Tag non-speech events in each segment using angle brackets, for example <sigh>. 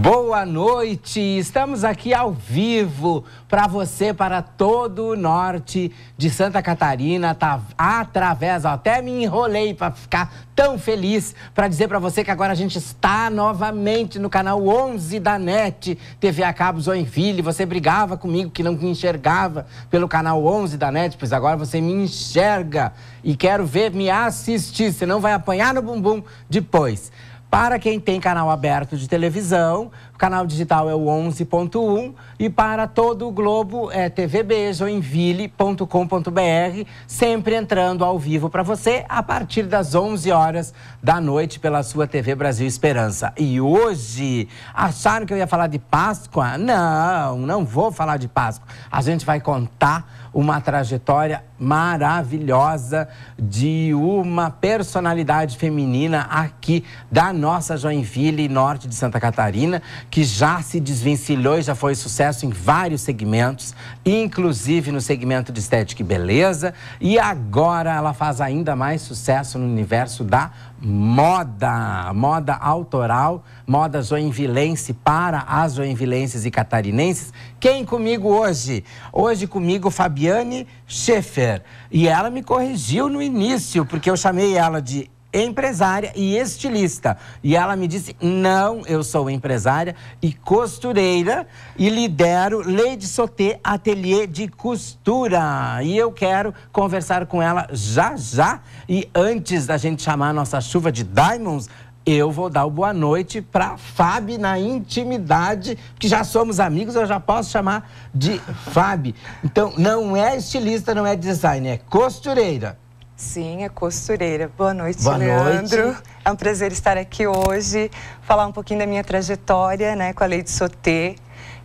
Boa noite! Estamos aqui ao vivo para você, para todo o norte de Santa Catarina, tá, através, ó, até me enrolei para ficar tão feliz para dizer para você que agora a gente está novamente no canal 11 da NET, TV a cabo Joinville. Você brigava comigo que não me enxergava pelo canal 11 da NET, pois agora você me enxerga e quero ver me assistir, senão vai apanhar no bumbum depois. Para quem tem canal aberto de televisão, o canal digital é o 11.1 e para todo o globo é tvbjoinville.com.br, sempre entrando ao vivo para você a partir das 11 horas da noite pela sua TV Brasil Esperança. E hoje, acharam que eu ia falar de Páscoa? Não, não vou falar de Páscoa. A gente vai contar uma trajetória maravilhosa de uma personalidade feminina aqui da nossa Joinville, norte de Santa Catarina, que já se desvencilhou e já foi sucesso em vários segmentos, inclusive no segmento de estética e beleza, e agora ela faz ainda mais sucesso no universo da moda, moda autoral, moda joinvilense para as joinvilenses e catarinenses. Quem comigo hoje? Hoje comigo Fabiane Schaefer. E ela me corrigiu no início, porque eu chamei ela de empresária e estilista. E ela me disse: não, eu sou empresária e costureira e lidero Lady Sauté Ateliê de Costura. E eu quero conversar com ela já já. E antes da gente chamar a nossa chuva de diamonds, eu vou dar o boa noite para Fábio na intimidade, que já somos amigos, eu já posso chamar de Fábio. Então, não é estilista, não é designer, é costureira. Sim, é costureira. Boa noite, Boa Leandro. noite. É um prazer estar aqui hoje, falar um pouquinho da minha trajetória né, com a Lei de Sauté,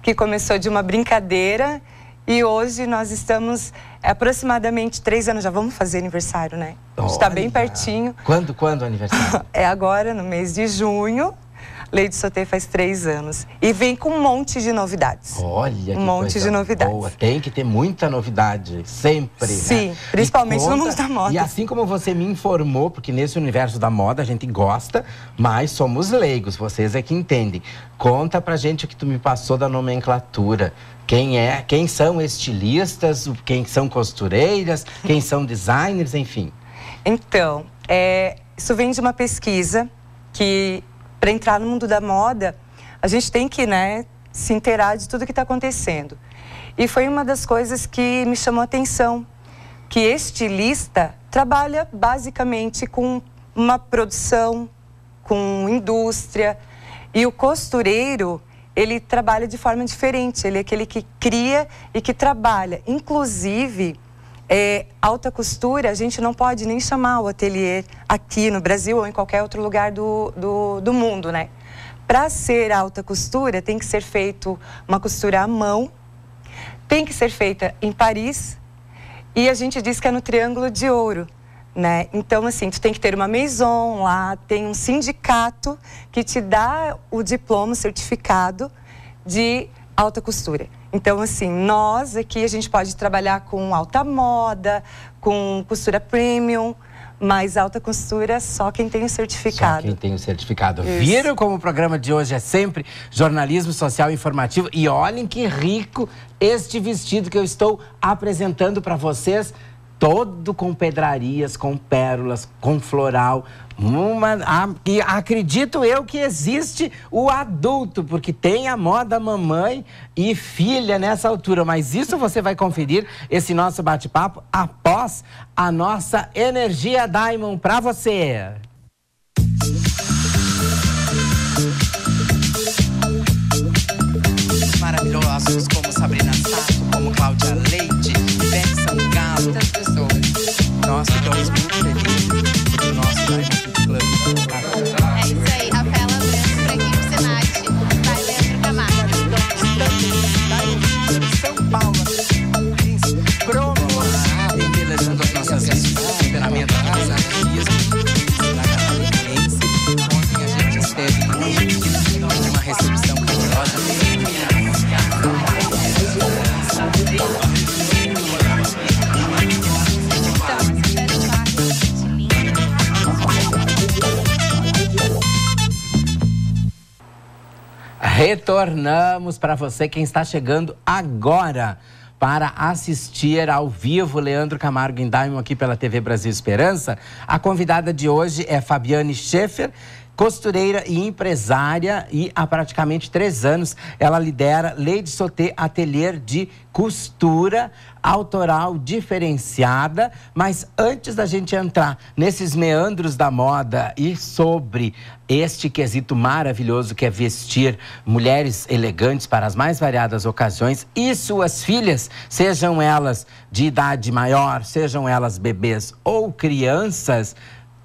que começou de uma brincadeira e hoje nós estamos é, aproximadamente três anos, já vamos fazer aniversário, né? Está bem pertinho. Quando, quando o aniversário? <laughs> É agora, no mês de junho. Lei de Sauté faz três anos. E vem com um monte de novidades. Olha, que Um monte de novidades. Boa. Tem que ter muita novidade, sempre. Sim, né? principalmente E no mundo da moda. E assim como você me informou, porque nesse universo da moda a gente gosta, mas somos leigos, vocês é que entendem. Conta pra gente o que tu me passou da nomenclatura. Quem é, quem são estilistas, quem são costureiras, quem são designers, enfim. Então, é, isso vem de uma pesquisa que, para entrar no mundo da moda, a gente tem que né, se inteirar de tudo que está acontecendo. E foi uma das coisas que me chamou a atenção, que estilista trabalha basicamente com uma produção, com indústria, e o costureiro, ele trabalha de forma diferente, ele é aquele que cria e que trabalha. Inclusive, é, alta costura, a gente não pode nem chamar o ateliê aqui no Brasil ou em qualquer outro lugar do, do, do mundo, né? Para ser alta costura, tem que ser feito uma costura à mão, tem que ser feita em Paris e a gente diz que é no Triângulo de Ouro. Né? Então, assim, tu tem que ter uma maison lá, tem um sindicato que te dá o diploma, o certificado de alta costura. Então, assim, nós aqui a gente pode trabalhar com alta moda, com costura premium, mas alta costura só quem tem o Só certificado. quem tem o certificado. Isso. Viram como o programa de hoje é sempre jornalismo social e informativo? E olhem que rico este vestido que eu estou apresentando para vocês. Todo com pedrarias, com pérolas, com floral. Uma, a- e acredito eu que existe o adulto, porque tem a moda mamãe e filha nessa altura. Mas isso você vai conferir esse nosso bate-papo após a nossa Energia Diamond para você. maravilhosos como Sabrina Sato, como Cláudia Leite, Ivete Sangalo. Muitas pessoas. Nós ficamos muito felizes porque o nosso Diamond Club É Retornamos para você quem está chegando agora para assistir ao vivo Leandro Camargo Diamond aqui pela TV Brasil Esperança. A convidada de hoje é Fabiane Schaefer, costureira e empresária e há praticamente três anos ela lidera Lady Sauté Atelier de Costura autoral diferenciada. Mas antes da gente entrar nesses meandros da moda e sobre este quesito maravilhoso que é vestir mulheres elegantes para as mais variadas ocasiões e suas filhas, sejam elas de idade maior, sejam elas bebês ou crianças,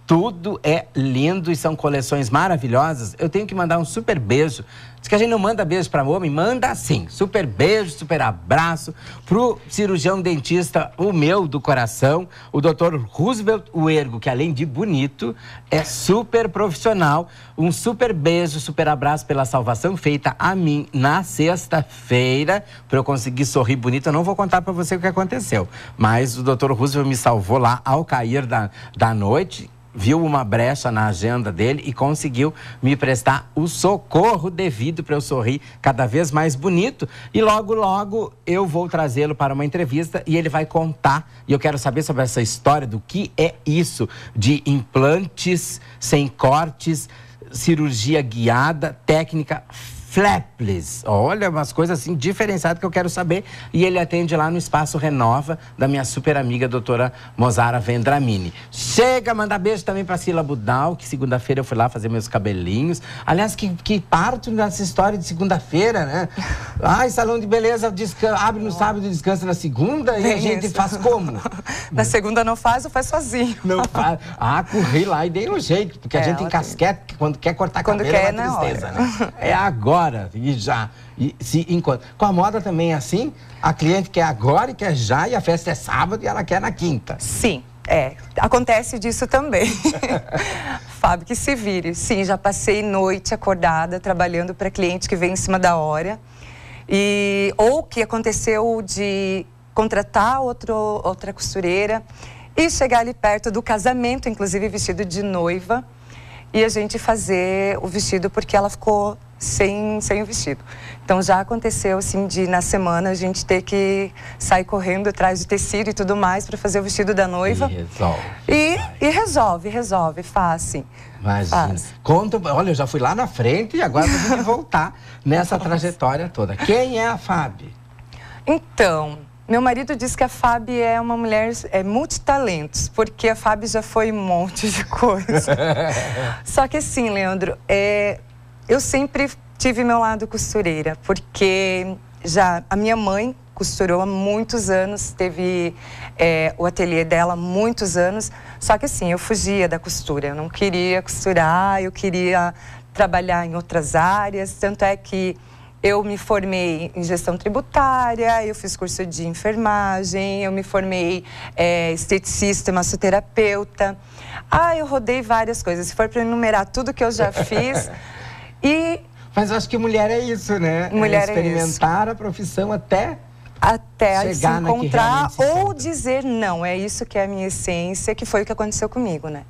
tudo é lindo e são coleções maravilhosas. Eu tenho que mandar um super beijo. Diz que a gente não manda beijo para homem, manda sim. Super beijo, super abraço pro cirurgião dentista, o meu do coração, o Dr. Roosevelt Uergo, que além de bonito, é super profissional. Um super beijo, super abraço pela salvação feita a mim na sexta-feira, para eu conseguir sorrir bonito. Eu não vou contar para você o que aconteceu, mas o Dr. Roosevelt me salvou lá ao cair da, da noite viu uma brecha na agenda dele e conseguiu me prestar o socorro devido para eu sorrir cada vez mais bonito. E logo, logo eu vou trazê-lo para uma entrevista e ele vai contar. E eu quero saber sobre essa história do que é isso de implantes sem cortes, cirurgia guiada, técnica Flapless. Olha, umas coisas assim diferenciadas que eu quero saber. E ele atende lá no Espaço Renova, da minha super amiga, doutora Mozara Vendramini. Chega, manda beijo também pra Sila Budal, que segunda-feira eu fui lá fazer meus cabelinhos. Aliás, que, que parto nessa história de segunda-feira, né? <laughs> Ai, salão de beleza abre no sábado e descansa na segunda. e a gente isso. faz como? <laughs> Na segunda não faz ou faz sozinho? Não faz. Ah, corri lá e dei um jeito, porque a É, gente ela encasqueta quando quer cortar Quando cabelo quer, é uma na tristeza, né? É agora e já. E se encontra. Com a moda também é assim, a cliente quer agora e quer já, e a festa é sábado e ela quer na quinta. Sim, é. Acontece disso também. <laughs> Fábio, que se vire. Sim, já passei noite acordada trabalhando para cliente que vem em cima da hora. E, ou que aconteceu de contratar outro, outra costureira e chegar ali perto do casamento, inclusive vestido de noiva, e a gente fazer o vestido porque ela ficou sem, sem o vestido. Então já aconteceu assim de na semana a gente ter que sair correndo atrás de tecido e tudo mais para fazer o vestido da noiva. E resolve. E, e resolve, resolve, faz sim. Imagina. Faz. Conta, olha, eu já fui lá na frente e agora vou que voltar <laughs> nessa trajetória toda. Quem é a Fábio? Então, meu marido diz que a Fábio é uma mulher é, multitalentos, porque a Fábio já foi um monte de coisa. <laughs> Só que assim, Leandro, é, eu sempre tive meu lado costureira, porque já a minha mãe costurou há muitos anos, teve é, o ateliê dela há muitos anos. Só que assim, eu fugia da costura, eu não queria costurar, eu queria trabalhar em outras áreas. Tanto é que eu me formei em gestão tributária, eu fiz curso de enfermagem, eu me formei é, esteticista, massoterapeuta. Ah, eu rodei várias coisas. Se for para enumerar tudo que eu já <laughs> fiz. E Mas eu acho que mulher é isso, né? Mulher é experimentar a profissão até até se encontrar ou dizer não, é isso que é a minha essência, que foi o que aconteceu comigo, né?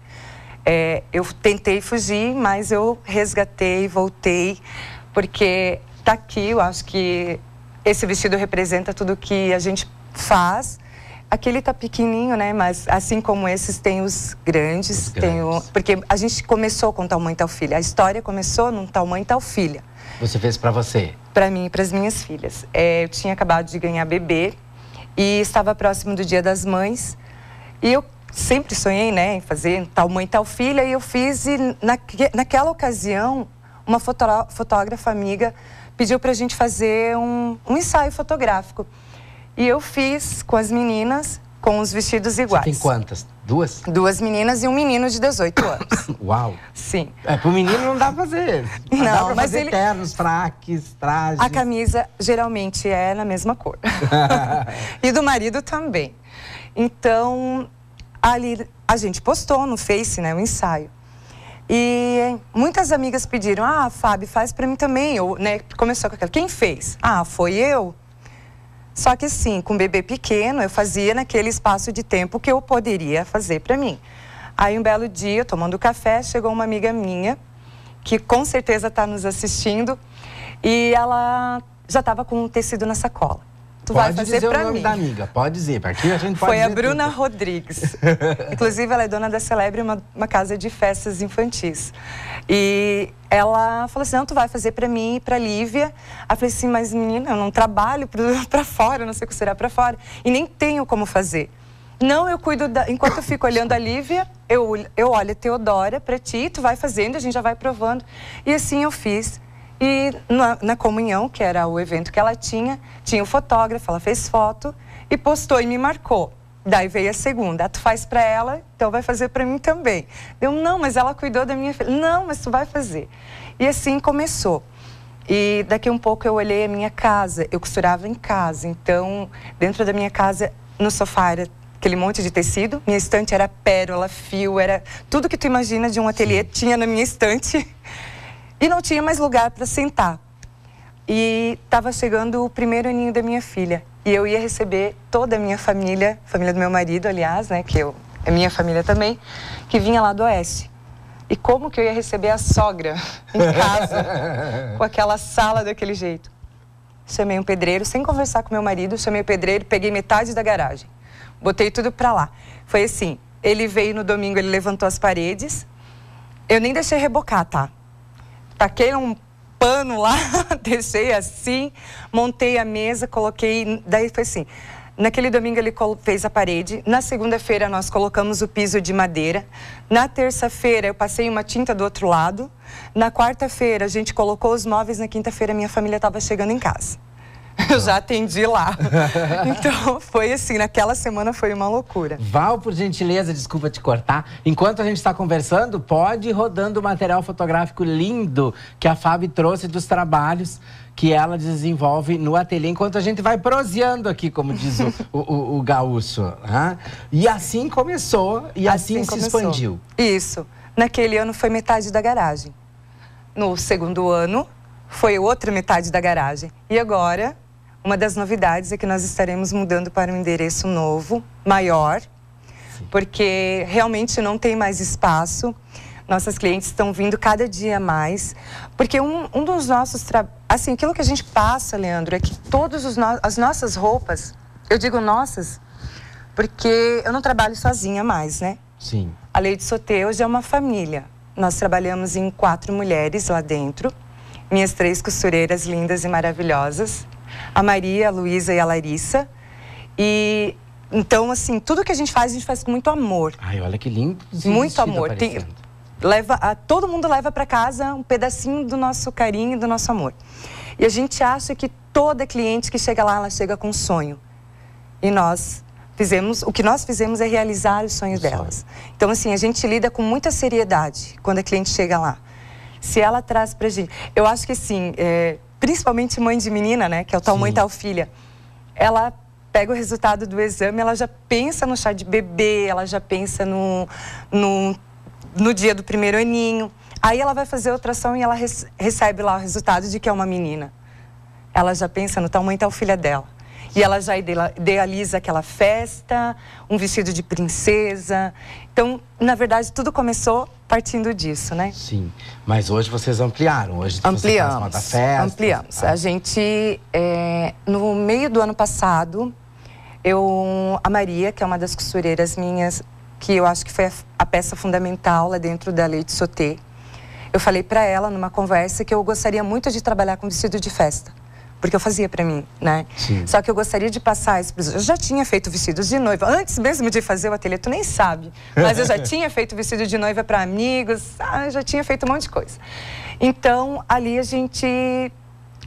É, eu tentei fugir, mas eu resgatei, voltei, porque tá aqui, eu acho que esse vestido representa tudo que a gente faz. Aquele tá pequenininho, né? Mas assim como esses, tem os grandes, Os tem o... grandes. porque a gente começou com tal mãe, tal filha. A história começou num tal mãe, tal filha você fez pra você. para mim e para as minhas filhas. É, eu tinha acabado de ganhar bebê e estava próximo do Dia das Mães. E eu sempre sonhei, né, em fazer tal mãe, tal filha. E eu fiz e naque, naquela ocasião, uma foto- fotógrafa amiga pediu para a gente fazer um, um ensaio fotográfico. E eu fiz com as meninas, com os vestidos Você iguais. tem quantas? Duas? Duas meninas e um menino de 18 <coughs> anos. Uau! Sim. É, pro menino não dá pra fazer. Mas dá <laughs> Não, pra mas fazer ele- ternos, fraques, trajes. A camisa geralmente é na mesma cor. <laughs> e do marido também. Então, ali a gente postou no Face, né, o ensaio. E muitas amigas pediram: "Ah, Fábio, faz para mim também". Eu, né, começou com aquela: "Quem fez?". "Ah, foi eu". Só que assim, com um bebê pequeno, eu fazia naquele espaço de tempo que eu poderia fazer para mim. Aí um belo dia, tomando café, chegou uma amiga minha que com certeza está nos assistindo E ela já estava com o tecido na sacola. Tu vai pode fazer dizer o nome mim. da amiga, pode dizer. Aqui a gente pode Foi a Bruna tudo. Rodrigues. <laughs> Inclusive, ela é dona da Celebre, uma, uma casa de festas infantis. E ela falou assim: não, tu vai fazer para mim e para Lívia. Aí eu falei assim: mas menina, eu não trabalho para <laughs> fora, eu não sei costurar para fora. E nem tenho como fazer. Não, eu cuido da. Enquanto eu fico olhando a Lívia, eu, eu olho a Teodora para ti, tu vai fazendo, a gente já vai provando. E assim eu fiz. E na, na comunhão, que era o evento que ela tinha, tinha o fotógrafo, ela fez foto e postou e me marcou. Daí veio a segunda, ah, tu faz para ela, então vai fazer para mim também. Eu, não, mas ela cuidou da minha filha. Não, mas tu vai fazer. E assim começou. E daqui um pouco eu olhei a minha casa, eu costurava em casa. Então, dentro da minha casa, no sofá era aquele monte de tecido, minha estante era pérola, fio, era tudo que tu imagina de um ateliê tinha na minha estante. E não tinha mais lugar para sentar. E estava chegando o primeiro aninho da minha filha. E eu ia receber toda a minha família, família do meu marido, aliás, né, que eu, é minha família também, que vinha lá do Oeste. E como que eu ia receber a sogra <laughs> em casa, <laughs> com aquela sala daquele jeito? Chamei um pedreiro, sem conversar com meu marido, chamei o pedreiro, peguei metade da garagem. Botei tudo para lá. Foi assim, ele veio no domingo, ele levantou as paredes. Eu nem deixei rebocar, tá? Taquei um pano lá, <laughs> deixei assim, montei a mesa, coloquei. Daí foi assim. Naquele domingo ele fez a parede. Na segunda-feira nós colocamos o piso de madeira. Na terça-feira eu passei uma tinta do outro lado. Na quarta-feira a gente colocou os móveis. Na quinta-feira minha família estava chegando em casa. <laughs> Eu já atendi lá. <laughs> Então foi assim, naquela semana foi uma loucura. Val, por gentileza, desculpa te cortar. Enquanto a gente está conversando, pode ir rodando o material fotográfico lindo que a Fábio trouxe dos trabalhos que ela desenvolve no ateliê, enquanto a gente vai proseando aqui, como diz o, <laughs> o, o- gaúcho. né? E assim começou, e assim, se começou. expandiu. Isso. Naquele ano foi metade da garagem. No segundo ano foi outra metade da garagem. E agora, uma das novidades é que nós estaremos mudando para um endereço novo, maior, porque realmente não tem mais espaço. Nossas clientes estão vindo cada dia mais, porque um, um dos nossos assim, aquilo que a gente passa, Leandro, é que todos os no... as nossas roupas, eu digo nossas, porque eu não trabalho sozinha mais, né? Sim. A Lei de Sotê hoje é uma família. Nós trabalhamos em quatro mulheres lá dentro. Minhas três costureiras lindas e maravilhosas. A Maria, a Luísa e a Larissa. E então, assim, tudo que a gente faz, a gente faz com muito amor. Ai, olha que lindo. Muito amor. Tem- leva, a- todo mundo leva para casa um pedacinho do nosso carinho e do nosso amor. E a gente acha que toda cliente que chega lá, ela chega com um sonho. E nós fizemos, o que nós fizemos é realizar os sonhos delas. Então, assim, a gente lida com muita seriedade quando a cliente chega lá. Se ela traz pra gente. Eu acho que, assim, é, principalmente mãe de menina, né, que é o tal Sim. mãe, tal filha, ela pega o resultado do exame, ela já pensa no chá de bebê, ela já pensa no, no, no dia do primeiro aninho. Aí ela vai fazer a ultrassom e ela recebe lá o resultado de que é uma menina. Ela já pensa no tal mãe, tal filha dela. E ela já idealiza aquela festa, um vestido de princesa. Então, na verdade, tudo começou partindo disso, né? Sim. Mas hoje vocês ampliaram. Hoje você faz Ampliamos. moda festa. ampliamos. Ah, A gente, é, no meio do ano passado, eu, a Maria, que é uma das costureiras minhas, que eu acho que foi a, a peça fundamental lá dentro da Lei de Sotê, eu falei para ela numa conversa que eu gostaria muito de trabalhar com vestido de festa. Porque eu fazia para mim, né? Sim. Só que eu gostaria de passar isso pros... Eu já tinha feito vestidos de noiva. Antes mesmo de fazer o ateliê, tu nem sabe. Mas eu já <laughs> tinha feito vestido de noiva para amigos. Ah, eu já tinha feito um monte de coisa. Então, ali a gente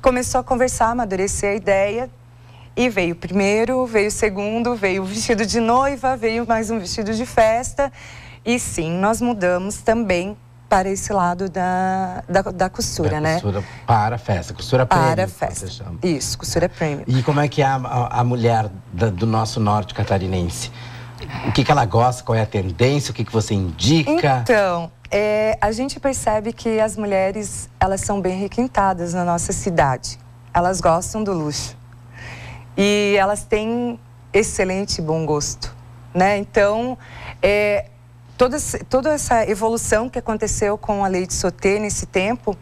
começou a conversar, amadurecer a ideia. E veio o primeiro, veio o segundo, veio o vestido de noiva, veio mais um vestido de festa. E sim, nós mudamos também para esse lado da, da, da costura, da né? Costura para a festa. Costura Para premium, a que festa. Isso, costura premium. E como é que é a, a- a mulher da- do nosso norte catarinense? O que, que ela gosta? Qual é a tendência? O que, que você indica? Então, é, a gente percebe que as mulheres, elas são bem requintadas na nossa cidade. Elas gostam do luxo. E elas têm excelente bom gosto, né? Então, é, toda, toda essa evolução que aconteceu com a lei de Sotê nesse tempo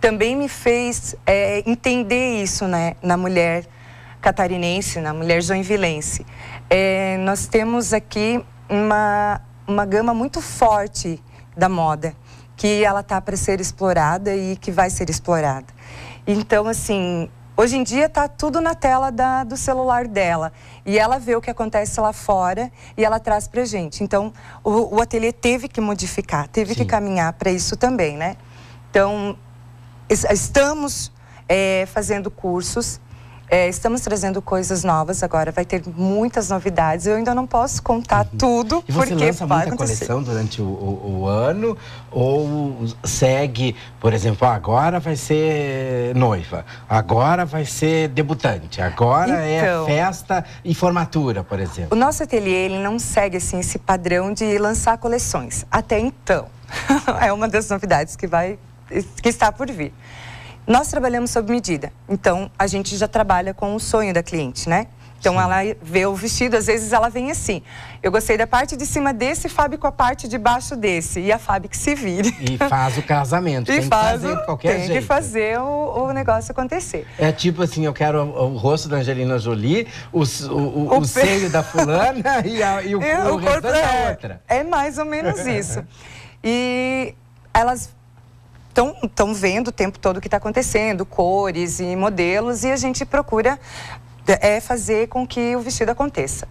também me fez é, entender isso né, na mulher catarinense, na mulher joinvilense. É, nós temos aqui uma, uma gama muito forte da moda, que ela tá para ser explorada e que vai ser explorada. Então, assim, hoje em dia está tudo na tela da, do celular dela. E ela vê o que acontece lá fora e ela traz para gente. Então, o, o ateliê teve que modificar, teve Sim. que caminhar para isso também, né? Então, es- estamos é, fazendo cursos, é, estamos trazendo coisas novas agora, vai ter muitas novidades. Eu ainda não posso contar tudo, Uhum. E você porque lança vai muita acontecer. coleção durante o, o- o ano? Ou segue, por exemplo, agora vai ser noiva, agora vai ser debutante, agora Então. é festa e formatura, por O exemplo? nosso ateliê ele não segue assim esse padrão de lançar coleções. Até então, <laughs> é uma das novidades que vai que está por vir. Nós trabalhamos sob medida, então a gente já trabalha com o sonho da cliente, né? Então ela vê o vestido, às vezes ela vem assim. Eu gostei da parte de cima desse, Fábio com a parte de baixo desse. E a Fábio que se vire. E faz o casamento, <laughs> E tem faz que fazer o- qualquer tem jeito. que fazer o, o negócio acontecer. É tipo assim, eu quero o, o rosto da Angelina Jolie, o, o, pe- seio da fulana <laughs> e, a, e o, É, o, restante da é, outra. É mais ou menos <laughs> isso. E elas estão vendo o tempo todo o que está acontecendo, cores e modelos, e a gente procura é, fazer com que o vestido aconteça.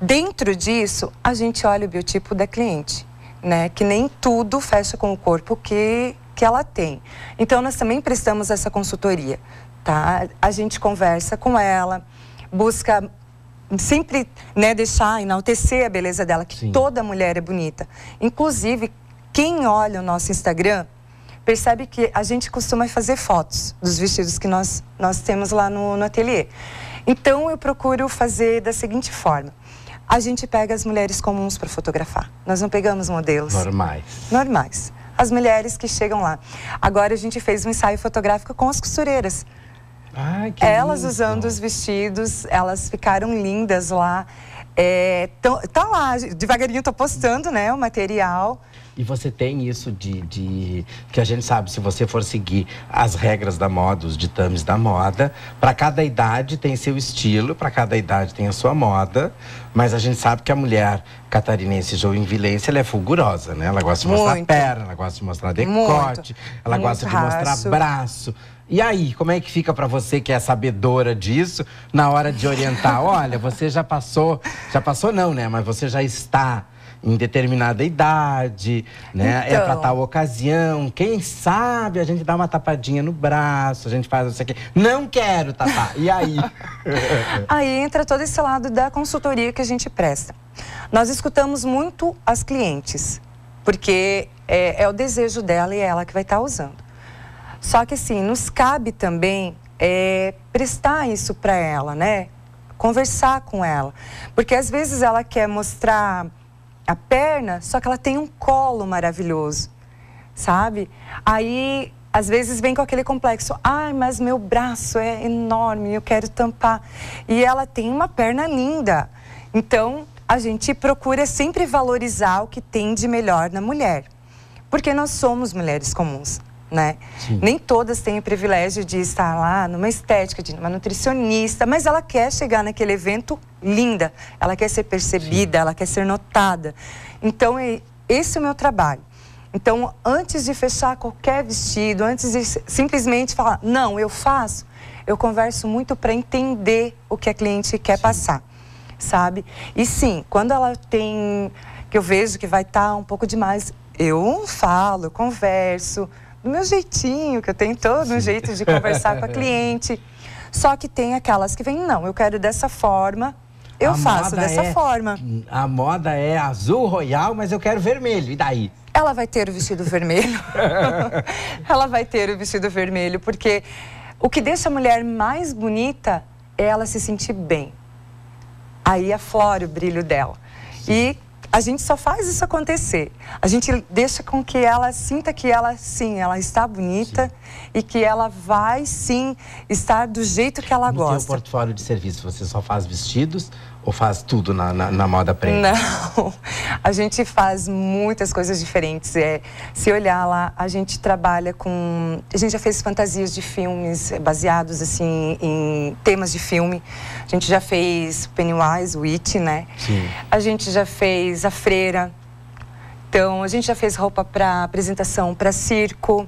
Dentro disso, a gente olha o biotipo da cliente, né? Que nem tudo fecha com o corpo que, que ela tem. Então, nós também prestamos essa consultoria, tá? A gente conversa com ela, busca sempre né, deixar, enaltecer a beleza dela, que Sim. toda mulher é bonita. Inclusive, quem olha o nosso Instagram percebe que a gente costuma fazer fotos dos vestidos que nós, nós temos lá no, no ateliê. Então, eu procuro fazer da seguinte forma. A gente pega as mulheres comuns para fotografar. Nós não pegamos modelos Normais. normais. As mulheres que chegam lá. Agora a gente fez um ensaio fotográfico com as costureiras. Ai, que Elas lindo. usando os vestidos, elas ficaram lindas lá. É, tão- tá lá, devagarinho tô postando, né, o material. E você tem isso de, de- que a gente sabe, se você for seguir as regras da moda, os ditames da moda, para cada idade tem seu estilo, para cada idade tem a sua moda, mas a gente sabe que a mulher catarinense joinvilense, ela é fulgurosa, né? Ela gosta de mostrar Muito. perna, ela gosta de mostrar decote, Muito. ela Muito gosta de mostrar raço. braço. E aí, como é que fica para você que é sabedora disso, na hora de orientar? <laughs> Olha, você já passou, já passou não, né? Mas você já está em determinada idade, né? É para Então. tal ocasião. Quem sabe a gente dá uma tapadinha no braço, a gente faz isso aqui. Não quero tapar. E aí? <laughs> Aí entra todo esse lado da consultoria que a gente presta. Nós escutamos muito as clientes, porque é, é o desejo dela e é ela que vai estar usando. Só que assim, nos cabe também é, prestar isso para ela, né? Conversar com ela. Porque às vezes ela quer mostrar a perna, só que ela tem um colo maravilhoso, sabe? Aí, às vezes, vem com aquele complexo. Ai, mas meu braço é enorme, eu quero tampar. E ela tem uma perna linda. Então, a gente procura sempre valorizar o que tem de melhor na mulher. Porque nós somos mulheres comuns, né? Sim. Nem todas têm o privilégio de estar lá numa estética, de uma nutricionista, mas ela quer chegar naquele evento linda, ela quer ser percebida, ela quer ser notada. Então, esse é o meu trabalho. Então, antes de fechar qualquer vestido, antes de simplesmente falar, não, eu faço, eu converso muito para entender o que a cliente quer passar, sabe? E sim, quando ela tem, que eu vejo que vai estar um pouco demais, eu falo, eu converso, do meu jeitinho, que eu tenho todo um jeito de conversar com a <laughs> cliente. Só que tem aquelas que vêm, não, eu quero dessa forma, eu A faço dessa é- forma. A moda é azul royal, mas eu quero vermelho. E daí? Ela vai ter o vestido vermelho. <laughs> <laughs> ela vai ter o vestido vermelho, porque o que deixa a mulher mais bonita é ela se sentir bem. Aí aflora o brilho dela. E a gente só faz isso acontecer. A gente deixa com que ela sinta que ela, sim, ela está bonita e que ela vai, sim, estar do jeito que ela no gosta. portfólio de serviço, você só faz vestidos Ou faz tudo na, na, na moda preta? Não, <laughs> a gente faz muitas coisas diferentes. É, se olhar lá, a gente trabalha com. A gente já fez fantasias de filmes baseados assim em temas de filme. A gente já fez Pennywise, Witch, né? Sim. A gente já fez a Freira. Então, a gente já fez roupa para apresentação para circo.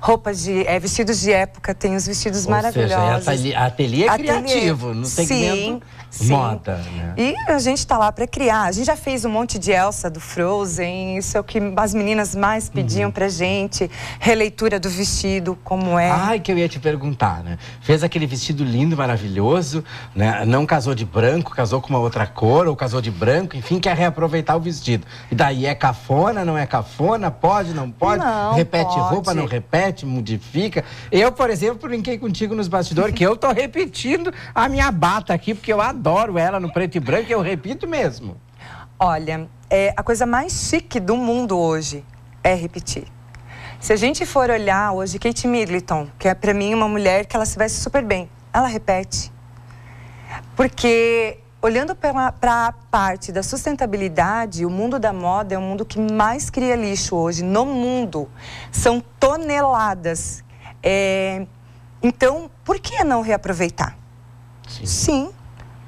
Roupas de. É, vestidos de época, tem os vestidos Ou maravilhosos. seja, ateliê é Ateliê. criativo, no segmento Sim, sim. moda, né? E a gente está lá para criar. A gente já fez um monte de Elsa do Frozen, isso é o que as meninas mais Uhum. pediam pra gente. Releitura do vestido, como é. Ai, que eu ia te perguntar, né? Fez aquele vestido lindo, maravilhoso, né? Não casou de branco, casou com uma outra cor, ou casou de branco, enfim, quer reaproveitar o vestido. E daí é cafona, não é cafona? Pode, não pode? Não, repete pode. roupa, não repete, modifica. Eu, por exemplo, brinquei contigo nos bastidores que eu tô repetindo a minha bata aqui, porque eu adoro ela no preto e branco e eu repito mesmo. Olha, é, a coisa mais chique do mundo hoje é repetir. Se a gente for olhar hoje, Kate Middleton, que é para mim uma mulher que ela se veste super bem, ela repete. Porque olhando para a parte da sustentabilidade, o mundo da moda é o mundo que mais cria lixo hoje no mundo. São toneladas. É, então, por que não reaproveitar? Sim. Sim,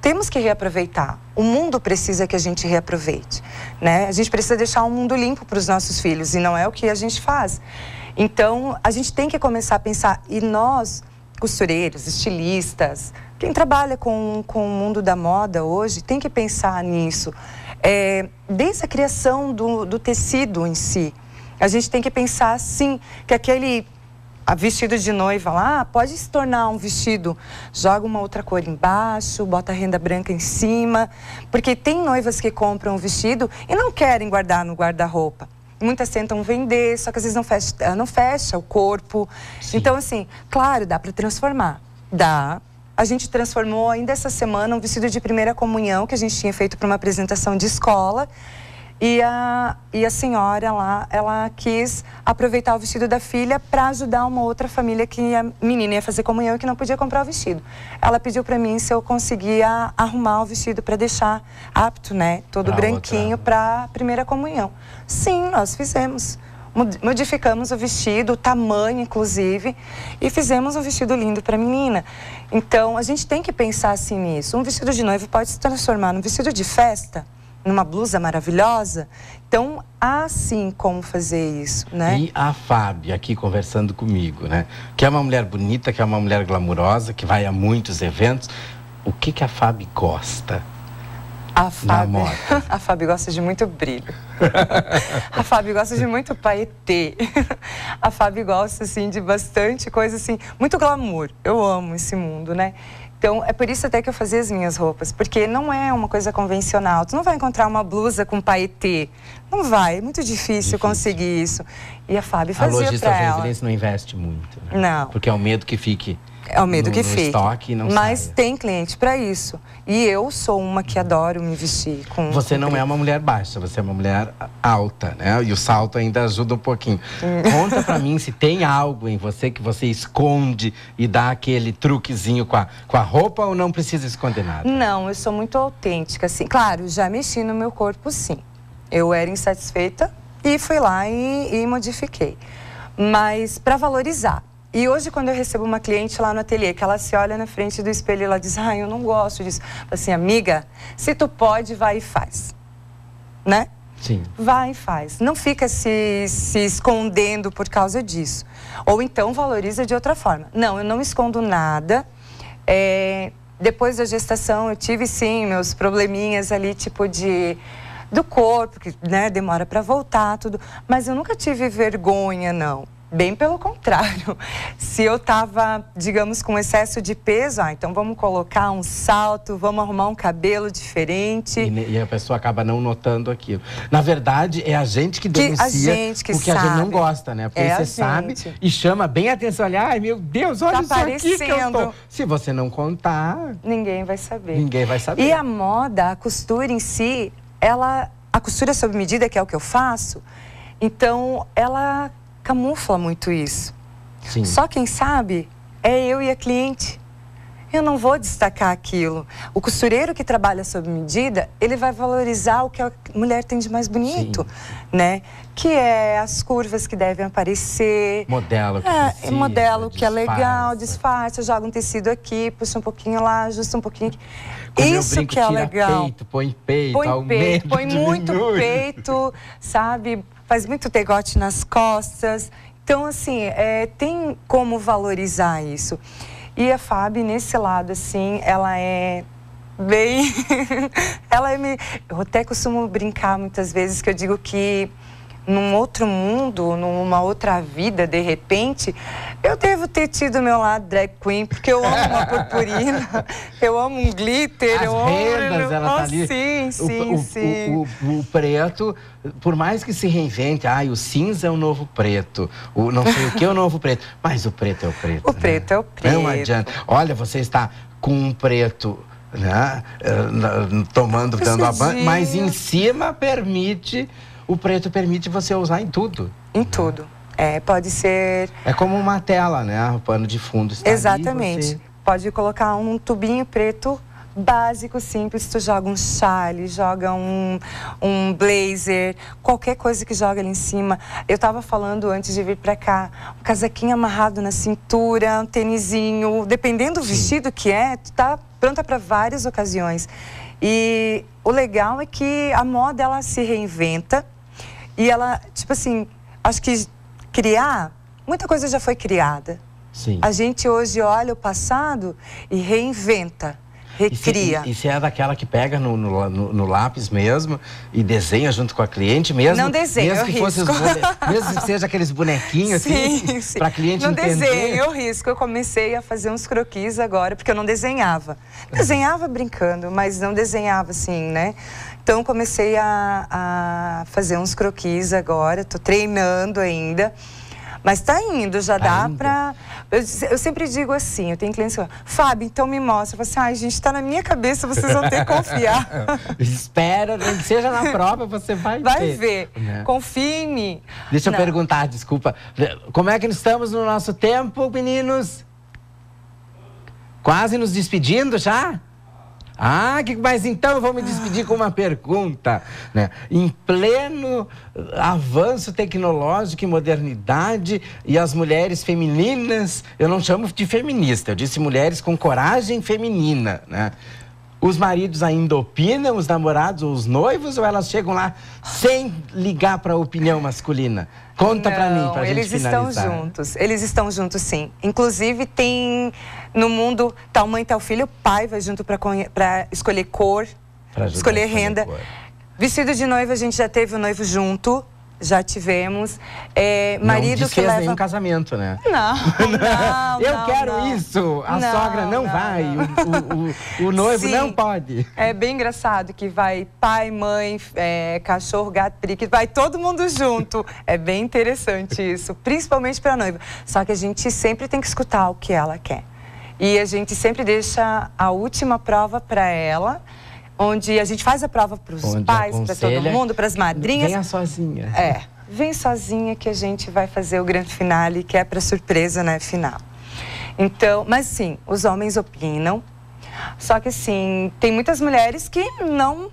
temos que reaproveitar. O mundo precisa que a gente reaproveite. Né? A gente precisa deixar um mundo limpo para os nossos filhos e não é o que a gente faz. Então, a gente tem que começar a pensar. E nós, costureiros, estilistas, quem trabalha com, com o mundo da moda hoje, tem que pensar nisso. É, desde a criação do, do tecido em si, a gente tem que pensar, sim, que aquele a vestido de noiva lá pode se tornar um vestido, joga uma outra cor embaixo, bota renda branca em cima, porque tem noivas que compram o vestido e não querem guardar no guarda-roupa. Muitas tentam vender, só que às vezes não fecha, não fecha o corpo. Sim. Então, assim, claro, dá para transformar. Dá. A gente transformou ainda essa semana um vestido de primeira comunhão que a gente tinha feito para uma apresentação de escola. E a, e a senhora lá, ela quis aproveitar o vestido da filha para ajudar uma outra família que a menina ia fazer comunhão e que não podia comprar o vestido. Ela pediu para mim se eu conseguia arrumar o vestido para deixar apto, né? Todo Pra branquinho para a primeira comunhão. Sim, nós fizemos. Mod- Modificamos o vestido, o tamanho, inclusive, e fizemos um vestido lindo para a menina. Então, a gente tem que pensar assim nisso. Um vestido de noivo pode se transformar num vestido de festa, numa blusa maravilhosa. Então, há sim como fazer isso, né? E a Fábio aqui conversando comigo, né? Que é uma mulher bonita, que é uma mulher glamurosa, que vai a muitos eventos. O que que a Fábio gosta? A Fábio, <laughs> a Fábio gosta de muito brilho. <laughs> a Fábio gosta de muito paetê. <laughs> A Fábio gosta, assim, de bastante coisa, assim, muito glamour. Eu amo esse mundo, né? Então, é por isso até que eu fazia as minhas roupas, porque não é uma coisa convencional. Tu não vai encontrar uma blusa com paetê. Não vai, é muito difícil, Difícil. conseguir isso. E a Fábio A fazia lojista pra ela. joinvilense não investe muito, né? Não. Porque é o medo que fique É o medo no, que fica. estoque não Mas saia. tem cliente para isso. E eu sou uma que adoro me vestir com Você com não é uma mulher baixa, você é uma mulher alta, né? E o salto ainda ajuda um pouquinho. Conta pra mim se tem algo em você que você esconde e dá aquele truquezinho com a, com a roupa ou não precisa esconder nada? Não, eu sou muito autêntica, assim. Claro, já mexi no meu corpo, sim. Eu era insatisfeita e fui lá e, e modifiquei. Mas para valorizar. E hoje, quando eu recebo uma cliente lá no ateliê, que ela se olha na frente do espelho e ela diz, ai, eu não gosto disso. Assim, amiga, se tu pode, vai e faz. Né? Sim. Vai e faz. Não fica se, se escondendo por causa disso. Ou então valoriza de outra forma. Não, eu não escondo nada. É, depois da gestação, eu tive sim meus probleminhas ali, tipo de. do corpo, que né, demora para voltar, tudo. Mas eu nunca tive vergonha, não. Bem pelo contrário. <laughs> Se eu tava, digamos, com excesso de peso, ah, então vamos colocar um salto, vamos arrumar um cabelo diferente. E, e a pessoa acaba não notando aquilo. Na verdade, é a gente que denuncia a gente que o que a gente não sabe. gosta, né? Porque É você sabe e chama bem a atenção. Olha, ai meu Deus, olha Tá isso aqui que eu tô. Se você não contar, Ninguém vai saber. ninguém vai saber. E a moda, a costura em si, ela. A costura sob medida, que é o que eu faço, então ela camufla muito isso. Sim. Só quem sabe é eu e a cliente. eu não vou destacar aquilo. O costureiro que trabalha sob medida, ele vai valorizar o que a mulher tem de mais bonito, né? Que é as curvas que devem aparecer. Modelo que é, precisa, modelo que é legal, disfarça. disfarça, joga um tecido aqui, puxa um pouquinho lá, ajusta um pouquinho aqui. Com meu Isso brinco, que é legal. Peito, põe peito, Põe peito, põe <laughs> muito peito, sabe? Faz muito degote nas costas. Então, assim, é, tem como valorizar isso. E a Fábio, nesse lado, assim, ela é bem. <laughs> ela é me. Eu até costumo brincar muitas vezes que eu digo que num outro mundo, numa outra vida, de repente, eu devo ter tido meu lado drag queen, porque eu amo uma purpurina, <laughs> eu amo um glitter, As eu amo. rendas, ela oh, tá ali. Sim, O- sim, o, sim. O, o- o preto, por mais que se reinvente, ai, o cinza é o novo preto, o não sei o que é o novo preto, <laughs> mas o preto é o preto. O né? preto é o Não preto. adianta. Olha, você está com um preto. Né? eh, Tomando, dando a banho, mas em cima permite, o preto permite você usar em tudo. Em tudo. É, pode ser. É como uma tela, né? O pano de fundo está ali, Exatamente. você- Pode colocar um tubinho preto básico, simples. Tu joga um chale, joga um, um blazer, qualquer coisa que joga ali em cima. Eu estava falando antes de vir para cá, um casaquinho amarrado na cintura, um tênisinho, dependendo do vestido que é, tu tá pronta para várias ocasiões. E o legal é que a moda ela se reinventa e ela, tipo assim, acho que criar, muita coisa já foi criada. Sim. A gente hoje olha o passado e reinventa, E recria. E, se é daquela que pega no, no, no- lápis mesmo e desenha junto com a cliente mesmo? Não desenho, mesmo eu que risco. bone- Mesmo que seja aqueles bonequinhos assim, para cliente Não entender. desenho, eu risco. Eu comecei a fazer uns croquis agora, porque eu não desenhava. Desenhava brincando, mas não desenhava assim, né? Então comecei a, a fazer uns croquis agora, tô treinando ainda. Mas tá indo, já Tá dá indo. pra. Eu, eu sempre digo assim, eu tenho clientes que falam, Fábio, então me mostra. Eu falo assim, ai, gente, tá na minha cabeça, vocês vão ter que confiar. <laughs> Espera, nem que seja na prova, você vai, Vai ter, ver. né? Confie em mim. Deixa eu Não. perguntar, desculpa. Como é que estamos no nosso tempo, meninos? Quase nos despedindo já? Ah, mas então eu vou me despedir com uma pergunta. Né? Em pleno avanço tecnológico e modernidade, e as mulheres femininas, eu não chamo de feminista, eu disse mulheres com coragem feminina. Né? Os maridos ainda opinam, os namorados ou os noivos, ou elas chegam lá sem ligar para a opinião masculina? Conta para mim, para eles gente estão finalizar. juntos. Eles estão juntos, sim. Inclusive, tem no mundo, tal mãe, tal filho, o pai vai junto para escolher cor, escolher renda. cor. Vestido de noiva, a gente já teve o noivo junto, já tivemos. É, marido não que leva. nenhum casamento, né? <laughs> Não, não, Eu não, quero não. isso! A sogra não, vai, o- o- o noivo Sim. não pode. É bem engraçado que vai pai, mãe, é, cachorro, gato, periquito, vai todo mundo junto. É bem interessante isso, principalmente para a noiva. Só que a gente sempre tem que escutar o que ela quer. E a gente sempre deixa a última prova para ela, onde a gente faz a prova para os pais, para todo mundo, para as madrinhas. Venha sozinha. É, vem sozinha que a gente vai fazer o grande finale, que é para surpresa, né, final. Então, mas sim, os homens opinam. Só que assim, tem muitas mulheres que não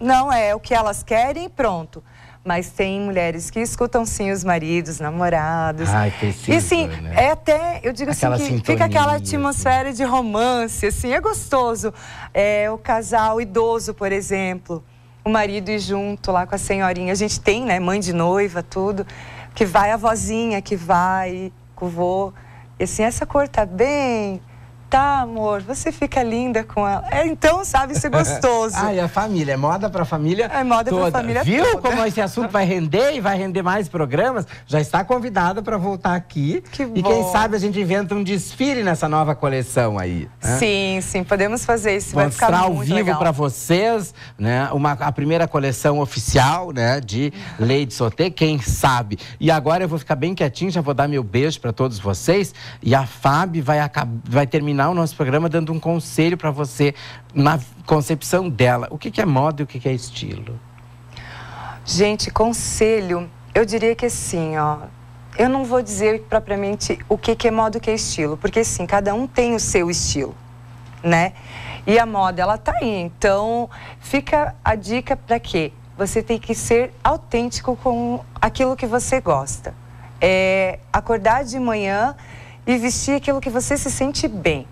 não é o que elas querem e pronto. Mas tem mulheres que escutam sim os maridos, namorados. Ai, precisa, E sim, né? é até, eu digo Aquela assim, que sintonia, fica aquela assim. atmosfera de romance, assim, é gostoso. É, o casal idoso, por exemplo, o marido ir junto lá com a senhorinha. A gente tem, né, mãe de noiva, tudo, que vai a vozinha, que vai com o vô. E assim, essa cor tá bem, tá, amor, você fica linda com ela. É, então, sabe, isso é gostoso. <laughs> Ah, e a família, é moda pra família É moda pra toda. família Viu toda. como esse assunto vai render e vai render mais programas? Já está convidada para voltar aqui. Que E quem sabe a gente inventa um desfile nessa nova coleção aí. né? Sim, sim, podemos fazer isso, vai mostrar ficar ao muito vivo legal. para vocês, né? Uma, a primeira coleção oficial, né? De Lady Sauté, quem sabe. E agora eu vou ficar bem quietinho, já vou dar meu beijo para todos vocês. E a Fábio vai, vai terminar o nosso programa dando um conselho para você na concepção dela. O que, que é moda e o que, que é estilo? Gente, conselho, eu diria que assim, ó. Eu não vou dizer propriamente o que, que é moda e o que é estilo, porque sim, cada um tem o seu estilo, né? E a moda, ela tá aí. Então, fica a dica para quê? Você tem que ser autêntico com aquilo que você gosta. É acordar de manhã e vestir aquilo que você se sente bem.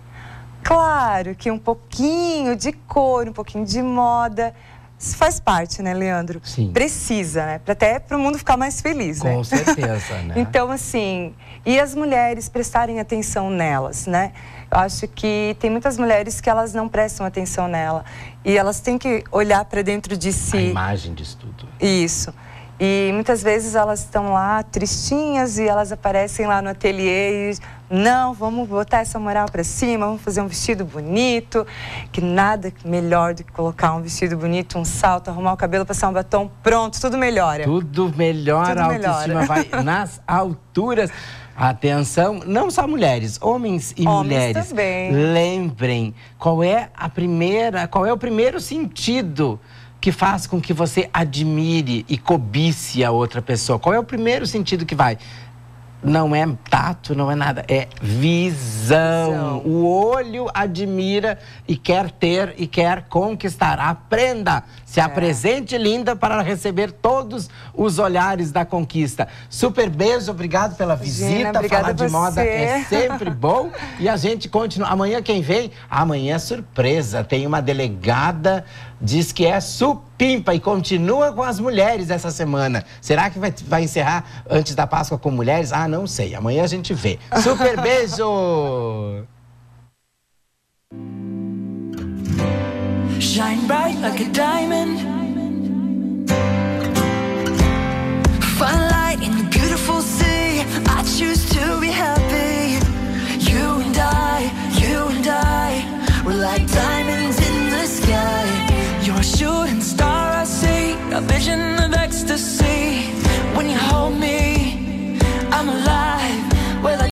Claro que um pouquinho de cor, um pouquinho de moda, isso faz parte, né, Leandro? Sim. Precisa, né? Até para o mundo ficar mais feliz, né? Com certeza, <laughs> né? Então, assim, e as mulheres prestarem atenção nelas, né? Eu acho que tem muitas mulheres que elas não prestam atenção nela. E elas têm que olhar para dentro de A si. imagem disso tudo. Isso. E muitas vezes elas estão lá tristinhas e elas aparecem lá no ateliê e não, vamos botar essa moral para cima, vamos fazer um vestido bonito, que nada melhor do que colocar um vestido bonito, um salto, arrumar o cabelo, passar um batom, pronto, tudo melhora. Tudo melhora, Tudo a autoestima melhora. vai <laughs> nas alturas. Atenção, não só mulheres, homens e Homens mulheres. também. Lembrem qual é a primeira, qual é o primeiro sentido que faz com que você admire e cobice a outra pessoa. Qual é o primeiro sentido que vai? Não é tato, não é nada, é visão. Visão. O olho admira e quer ter e quer conquistar. Aprenda, se apresente linda para receber todos os olhares da conquista. Super beijo, obrigado pela visita. obrigada Falar de moda é sempre <laughs> bom. E a gente continua. Amanhã quem vem? Amanhã é surpresa. Tem uma delegada, diz que é supimpa e continua com as mulheres essa semana. Será que vai, vai encerrar antes da Páscoa com mulheres? Ah, não sei. Amanhã a gente vê. <laughs> Super beijo! Shine bright like a diamond. Find light in the beautiful sea. I choose to be happy. You and I, ecstasy when you hold me. I'm alive. Well, I